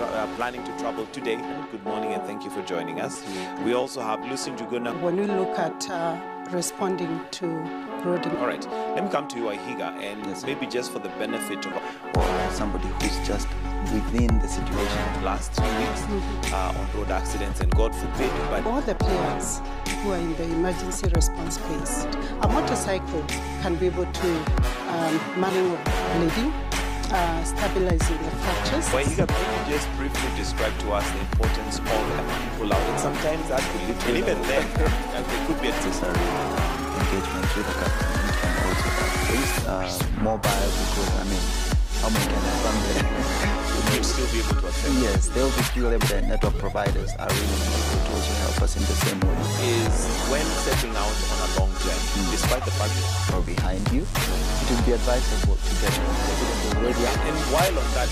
tra- uh, planning to travel today, good morning and thank you for joining us. We also have Lucy Njuguna. When we look at uh, responding to road All right, let me come to you, Waihiga, and Yes. maybe just for the benefit of or somebody who's just within the situation. last two weeks uh, on road accidents, and God forbid, but all the players who are in the emergency response phase. A motorcycle can be able to um, manual bleeding, uh, stabilizing the fractures. Waihiga, maybe just briefly describe to us the importance of people out. And sometimes that could lead to, and even then, there could be a necessary engagement with the government and also at uh, mobile because I mean, how many can I run them? you'd still be able to attend. Yes, they'll be still able. The network providers are really able to also help us in the same way. Is when setting out on a long journey, despite the fact that Or behind you, it would be advisable to get even the radio and while on that,